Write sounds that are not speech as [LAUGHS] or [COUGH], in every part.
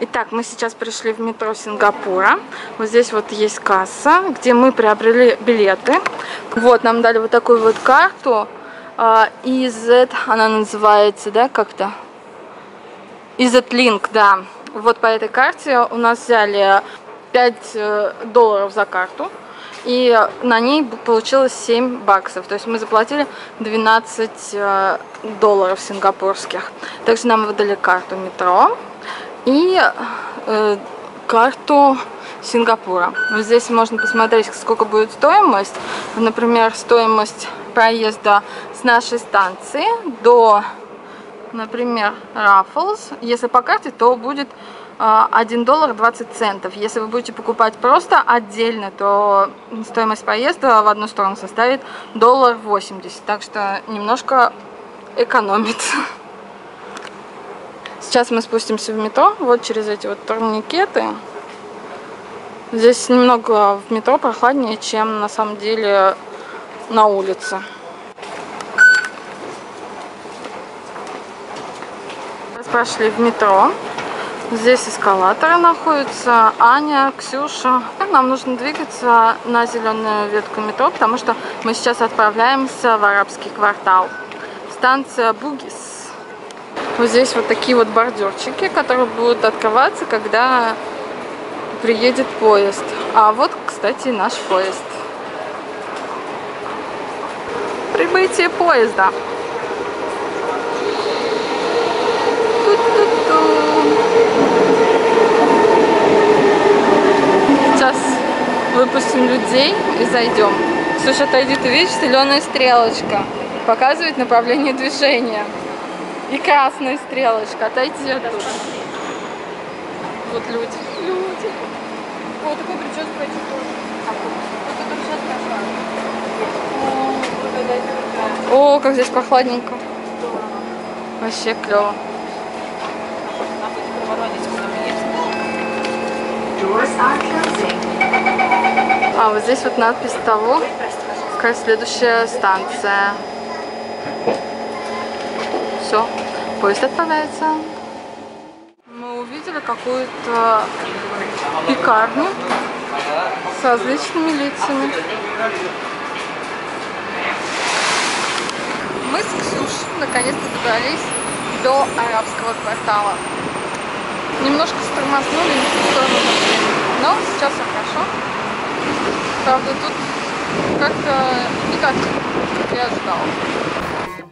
Итак, мы сейчас пришли в метро Сингапура. Вот здесь вот есть касса, где мы приобрели билеты. Вот, нам дали вот такую вот карту. EZ, она называется, да, как-то? EZ Link, да. Вот по этой карте у нас взяли 5 э, долларов за карту. И на ней получилось 7 баксов. То есть мы заплатили 12 э, долларов сингапурских. Также нам выдали карту метро и э, карту Сингапура. Вот здесь можно посмотреть, сколько будет стоимость. Например, стоимость проезда с нашей станции до, например, Раффлс. Если по карте, то будет 1 э, доллар 20 центов. Если вы будете покупать просто отдельно, то стоимость проезда в одну сторону составит доллар 80. Так что немножко экономится. Сейчас мы спустимся в метро, вот через эти вот турникеты. Здесь немного в метро прохладнее, чем на самом деле на улице. Прошли в метро. Здесь эскалаторы находятся. Аня, Ксюша. Нам нужно двигаться на зеленую ветку метро, потому что мы сейчас отправляемся в арабский квартал. Станция Бугис. Вот здесь вот такие вот бордюрчики, которые будут открываться, когда приедет поезд. А вот, кстати, наш поезд. Прибытие поезда. Сейчас выпустим людей и зайдем. Слушай, отойди, ты видишь, зеленая стрелочка. Показывает направление движения. И красная стрелочка. Отойди оттуда. Вот люди. Люди. О, такой прическа О, как здесь прохладненько. Вообще клево. А, вот здесь вот надпись того, какая следующая станция. Все поезд отправляется. Мы увидели какую-то пекарню с различными лицами. Мы с Ксюшей наконец-то добрались до арабского квартала. Немножко стормознули в сторону но сейчас все хорошо. Правда, тут как-то не так, как я ожидала.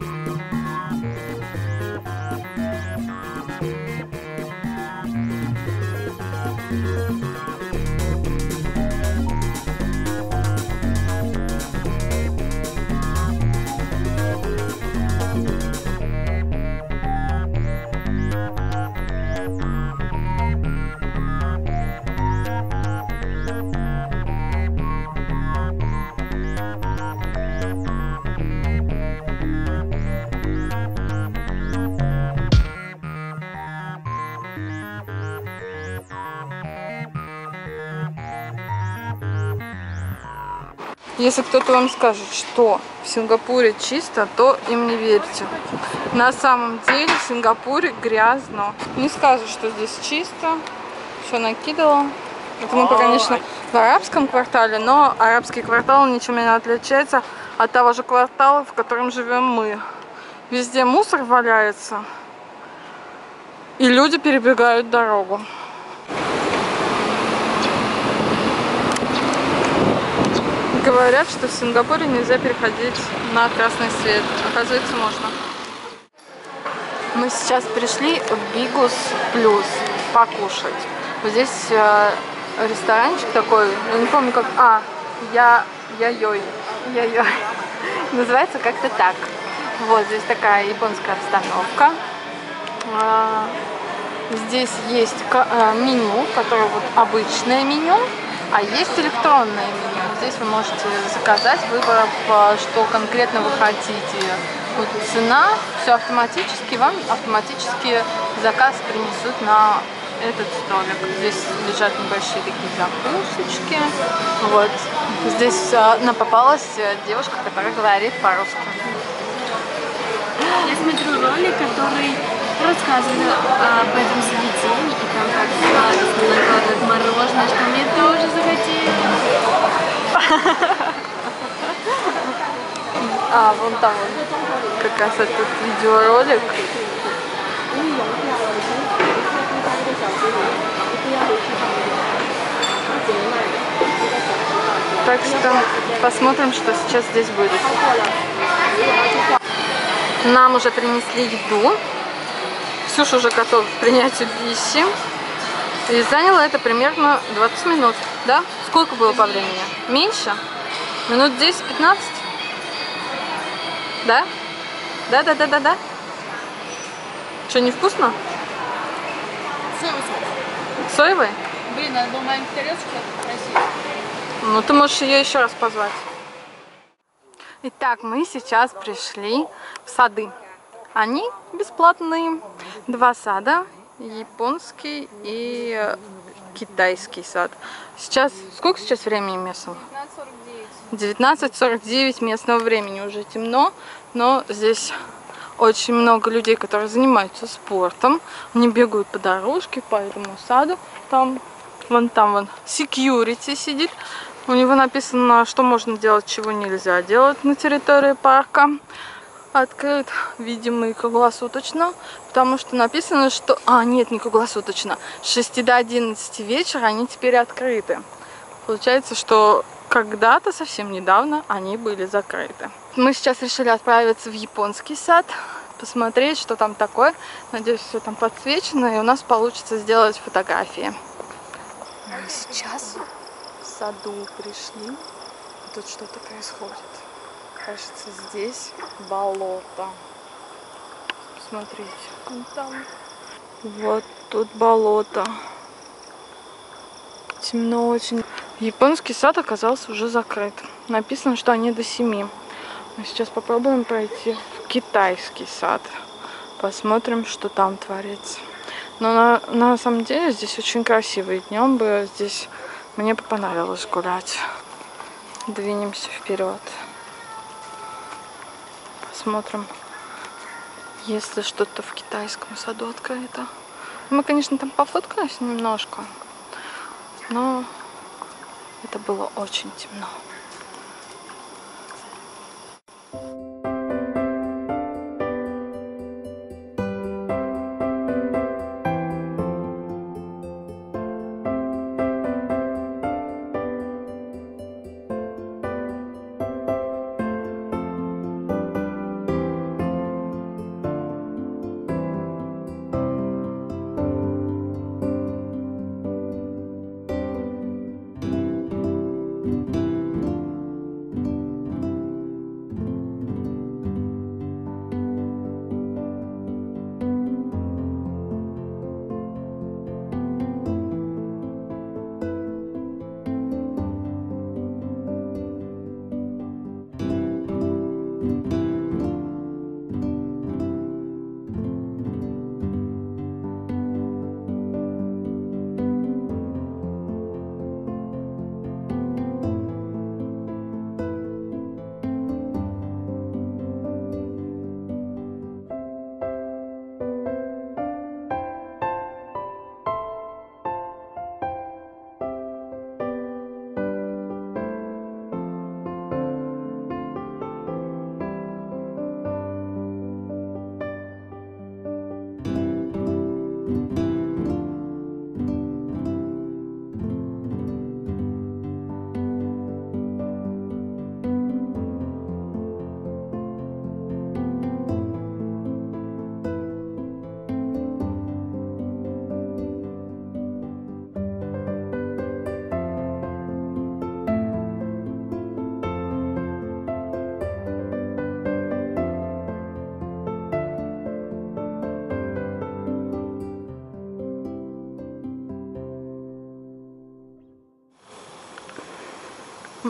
Если кто-то вам скажет, что в Сингапуре чисто, то им не верьте. На самом деле в Сингапуре грязно. Не скажешь, что здесь чисто. Все накидала. Это мы, конечно, в арабском квартале, но арабский квартал ничем не отличается от того же квартала, в котором живем мы. Везде мусор валяется, и люди перебегают дорогу. Говорят, что в Сингапуре нельзя переходить на красный свет. Оказывается, можно. Мы сейчас пришли в Бигус Плюс покушать. Вот здесь э, ресторанчик такой, я не помню как... А, я... Я йой. Я йой. [LAUGHS] Называется как-то так. Вот, здесь такая японская обстановка. А, здесь есть э, меню, которое вот обычное меню, а есть электронное меню здесь вы можете заказать, выборов, э, что конкретно вы хотите. Вот цена, все автоматически, вам автоматически заказ принесут на этот столик. Здесь лежат небольшие такие закусочки. Вот. Здесь э, нам попалась девушка, которая говорит по-русски. Я смотрю ролик, который рассказывает об этом заведении, и там как сладостно накладывают мороженое, что мне тоже захотелось. [LAUGHS] А, вон там вот как раз этот видеоролик. Так что посмотрим, что сейчас здесь будет. Нам уже принесли еду. Ксюша уже готова к принятию пищи. И заняло это примерно 20 минут. Да? Сколько было по времени? Меньше? Минут 10-15? Да? Да, да, да, да, да. Что, невкусно? Соевый? Блин, надо было маленькую тарелочку просить. Ну, ты можешь ее еще раз позвать. Итак, мы сейчас пришли в сады. Они бесплатные. Два сада. Японский и э, китайский сад. Сейчас, сколько сейчас времени местного? 19.49. 19.49 местного времени уже темно, но здесь очень много людей, которые занимаются спортом. Они бегают по дорожке, по этому саду. Там, вон там, вон, security сидит. У него написано, что можно делать, чего нельзя делать на территории парка. Открыт, видимо, и круглосуточно, потому что написано, что... А, нет, не круглосуточно. С 6 до 11 вечера они теперь открыты. Получается, что когда-то, совсем недавно, они были закрыты. Мы сейчас решили отправиться в японский сад, посмотреть, что там такое. Надеюсь, все там подсвечено, и у нас получится сделать фотографии. Мы сейчас в саду пришли, и тут что-то происходит. Кажется, здесь болото. Смотрите, вон там. Вот тут болото. Темно очень. Японский сад оказался уже закрыт. Написано, что они до 7. Мы сейчас попробуем пройти в китайский сад. Посмотрим, что там творится. Но на, на самом деле здесь очень красиво. И днем бы здесь мне понравилось гулять. Двинемся вперед. Посмотрим, есть ли что-то в китайском саду открыто. Мы, конечно, там пофоткались немножко, но это было очень темно.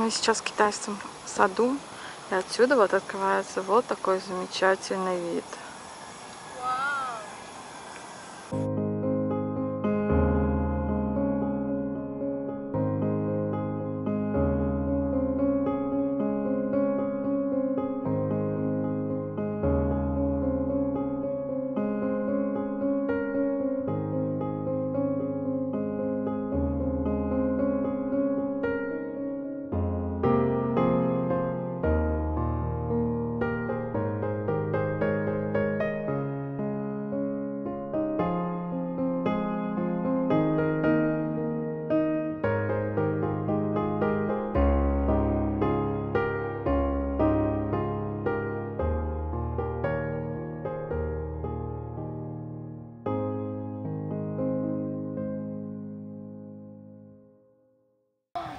Мы сейчас в китайском саду, и отсюда вот открывается вот такой замечательный вид.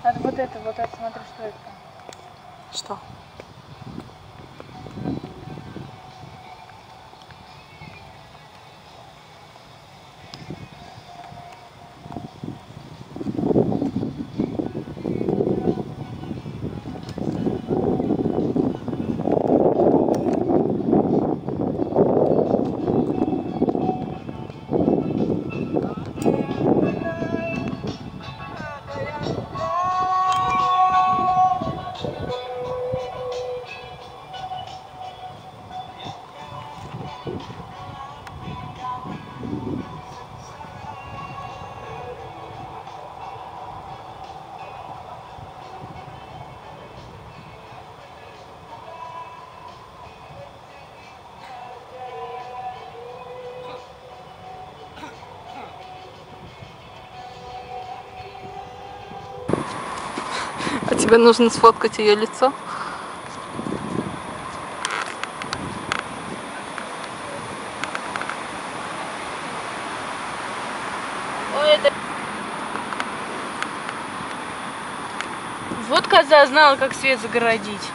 А вот это, вот это, смотри, что это. Что? Тебе нужно сфоткать ее лицо? Вот коза знала, как свет загородить.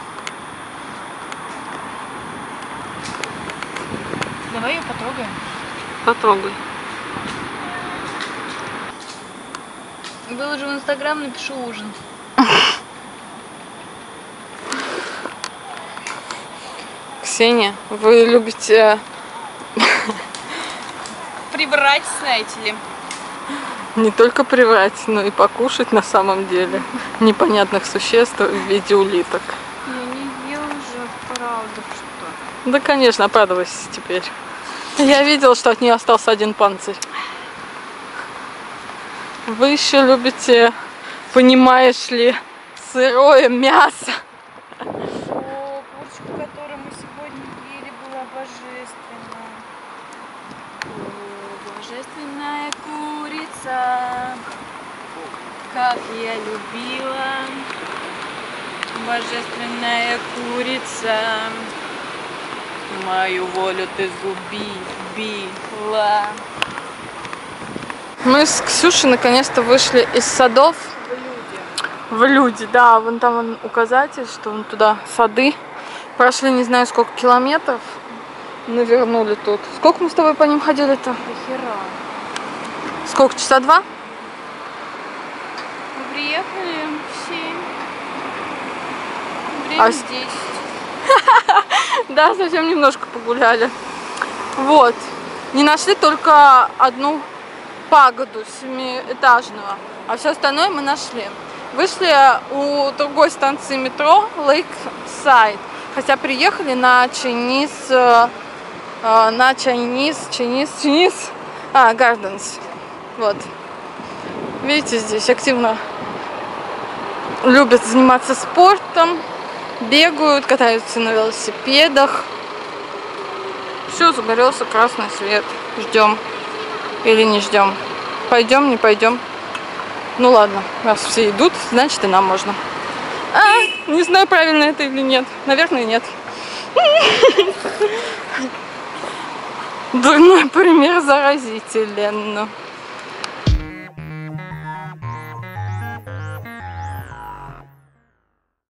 Давай ее потрогаем. Потрогай. Выложу в Инстаграм, напишу ужин. Ксения, вы любите [LAUGHS] Прибрать, знаете ли. не только приврать, но и покушать на самом деле непонятных существ в виде улиток. Я не вижу, правда, что. Да, конечно, оправдывайся теперь. Я видел, что от нее остался один панцирь. Вы еще любите, понимаешь ли, сырое мясо. О, курочка, которую мы сегодня ели, была божественна. О, божественная курица, как я любила. Божественная курица, мою волю ты сгубила. Мы с Ксюшей наконец-то вышли из садов в люди. Да, вон там вон указатель, что вон туда сады. Прошли не знаю сколько километров. Навернули тут. Сколько мы с тобой по ним ходили-то? Сколько? Часа два? Приехали в 7. А Время с- 10. [LAUGHS] Да, совсем немножко погуляли. Вот. Не нашли только одну пагоду семиэтажную, а все остальное мы нашли. Вышли у другой станции метро Lakeside, хотя приехали на Chinese, э, э, на Chinese, Chinese, Chinese, а, Gardens. Вот. Видите, здесь активно любят заниматься спортом, бегают, катаются на велосипедах. Все, загорелся красный свет. Ждем. Или не ждем. Пойдем, не пойдем. Ну ладно, раз все идут, значит и нам можно. А, не знаю, правильно это или нет. Наверное, нет. [LAUGHS] Дурной пример заразителен.